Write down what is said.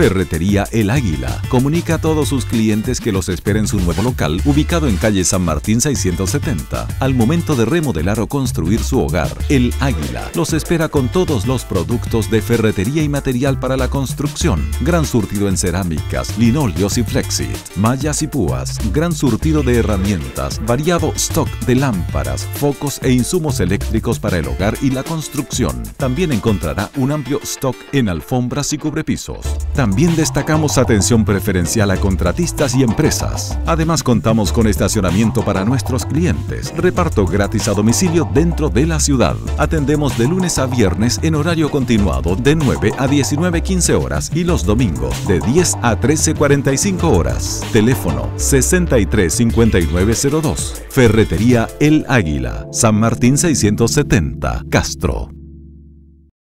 Ferretería El Águila comunica a todos sus clientes que los espera en su nuevo local ubicado en calle San Martín 670. Al momento de remodelar o construir su hogar, El Águila los espera con todos los productos de ferretería y material para la construcción. Gran surtido en cerámicas, linóleos y flexit, mallas y púas, gran surtido de herramientas, variado stock de lámparas, focos e insumos eléctricos para el hogar y la construcción. También encontrará un amplio stock en alfombras y cubrepisos. Destacamos atención preferencial a contratistas y empresas. Además contamos con estacionamiento para nuestros clientes, reparto gratis a domicilio dentro de la ciudad. Atendemos de lunes a viernes en horario continuado de 9 a 19.15 horas y los domingos de 10 a 13.45 horas. Teléfono 635902. Ferretería El Águila, San Martín 670, Castro.